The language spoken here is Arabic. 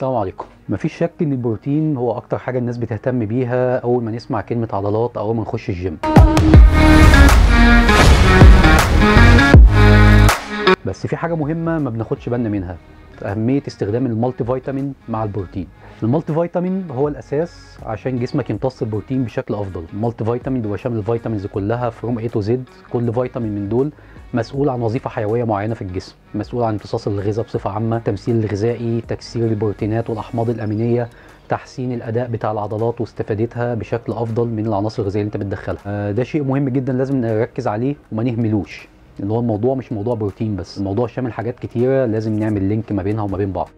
السلام عليكم. مفيش شك إن البروتين هو أكتر حاجة الناس بتهتم بيها أول ما نسمع كلمة عضلات أو ما نخش الجيم. بس في حاجة مهمة ما بناخدش بالنا منها أهمية استخدام ال multivitamin مع البروتين. ال multivitamin هو الأساس عشان جسمك يمتص البروتين بشكل أفضل. ال multivitamin هو شامل ال vitamins كلها from A to Z كل فيتامين من دول مسؤول عن وظيفة حيوية معينة في الجسم مسؤول عن امتصاص الغذاء بصفة عامة التمثيل الغذائي تكسير البروتينات والأحماض الأمينية تحسين الأداء بتاع العضلات واستفادتها بشكل أفضل من العناصر الغذائية اللي أنت بتدخلها. آه، ده شيء مهم جدا لازم نركز عليه وما نهملوش. ان هو الموضوع مش موضوع بروتين بس الموضوع شامل حاجات كتيرة لازم نعمل لينك ما بينها وما بين بعض.